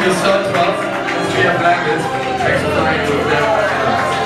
be so tough, three blankets, explain to them.